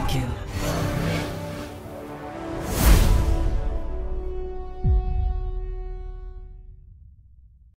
Double kill.